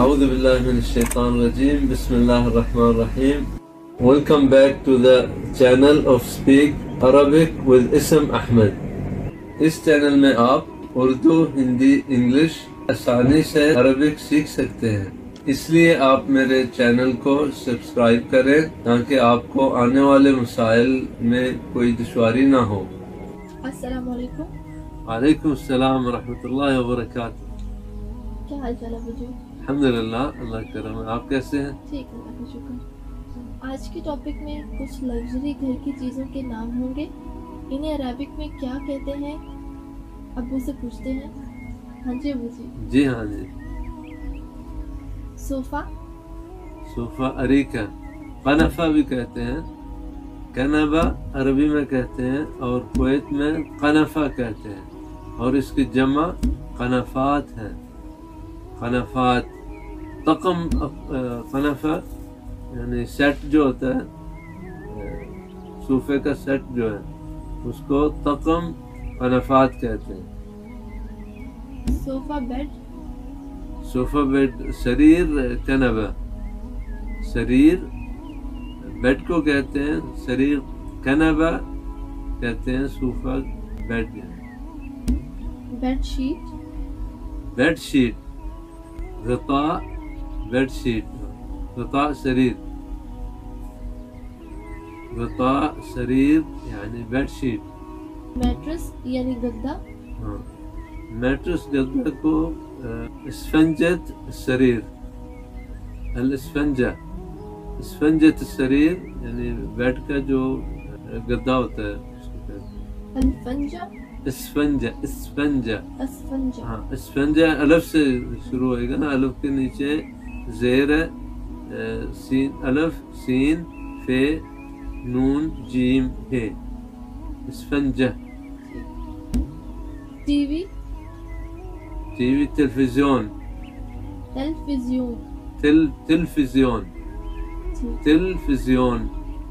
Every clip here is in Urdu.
أعوذ بالله من الشيطان الرجيم بسم الله الرحمن الرحيم Welcome back to the channel of Speak Arabic with Ism Ahmed. اس چینل میں آپ اردو ہندی انگلش آسانی سے عربک سیکھ سکتے ہیں۔ اس لیے آپ میرے چینل کو سبسکرائب کریں تاکہ آپ کو آنے والے مسائل میں کوئی دشواری نہ ہو۔ السلام علیکم۔ وعلیکم السلام ورحمۃ اللہ وبرکاتہ۔ کیا حال چال ہے الحمد للہ اللہ کرم آپ کیسے ہیں ٹھیک اللہ کا شکر آج کے ٹاپک میں کچھ لگژری گھر کی چیزوں کے نام ہوں گے انہیں عربک میں کیا کہتے ہیں ابو سے پوچھتے ہیں ہاں جی ابو جی جی ہاں جی صوفہ صوفہ اریکہ قنفہ بھی کہتے ہیں کنبا عربی میں کہتے ہیں اور کویت میں قنفہ کہتے ہیں اور اس کی جمع قنفات ہے قنفات تقم قنفہ یعنی سیٹ جو ہوتا ہے صوفے کا سیٹ جو ہے اس کو تقم قنفات کہتے ہیں۔ صوفہ بیڈ صوفہ بیڈ سریر کنبا سریر بیڈ کو کہتے ہیں سریر کنبا کہتے ہیں sofa bed bed sheet bed sheet غطاء bed sheet غطاء سریر غطاء سریر یعنی بیڈ شیٹ میٹرس یعنی گدا ہاں میٹرس گدہ کو اسفنجت سریر الاسفنجہ اسفنجت سریر یعنی بیڈ کا جو گدا ہوتا ہے الفنجا اسفنجہ اسفنجہ اسفنجا ہاں اسفنجہ الف سے شروع ہوئے گا نا الف کے نیچے زيرة آه، سين ألف سين في نون جيم ه. إسفنجة. تيفي؟ تيفي تلفزيون. تلفزيون. تل تلفزيون. تلفزيون.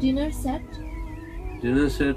dinner dinner dinner dinner set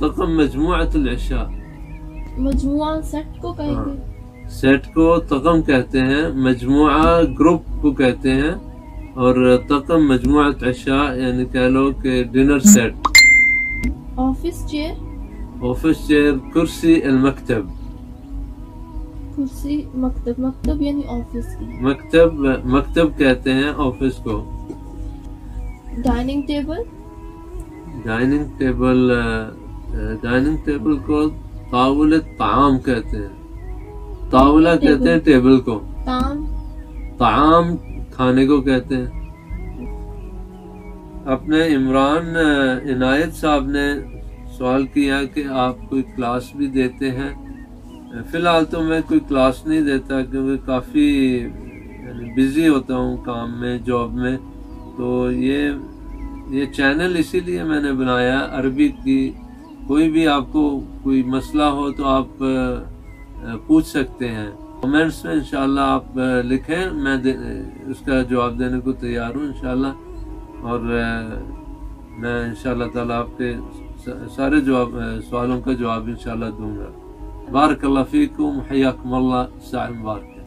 تقم مجموعة العشاء۔ مجموعہ سیٹ کو کہیں گے سیٹ کو تقم کہتے ہیں مجموعہ گروپ کو کہتے ہیں اور تقم مجموعہ عشاء یعنی کہہ لو کہ dinner set office chair. Office chair کرسی المکتب۔ کرسی مکتب مکتب یعنی آفس کی۔ مکتب مکتب کہتے ہیں آفس کو۔ Dining table. Dining table dining table کو طاول طعام کہتے ہیں طاولہ کہتے ہیں ٹیبل کو تام طعام کھانے کو کہتے ہیں اپنے عمران عنایت صاحب نے سوال کیا کہ آپ کوئی کلاس بھی دیتے ہیں فی الحال تو میں کوئی کلاس نہیں دیتا کیونکہ کافی یعنی بزی ہوتا ہوں کام میں جاب میں تو یہ یہ چینل اسی لیے میں نے بنایا عربی کی کوئی بھی آپ کو کوئی مسئلہ ہو تو آپ پوچھ سکتے ہیں۔ کمنٹس میں انشاءاللہ آپ لکھیں۔ میں اس کا جواب دینے کو تیار ہوں انشاءاللہ۔ اور میں انشاءاللہ تعالیٰ آپ کے سارے جواب سوالوں کا جواب انشاءاللہ دوں گا۔ بارک اللہ فیکم، حیاکم اللہ سائم بارک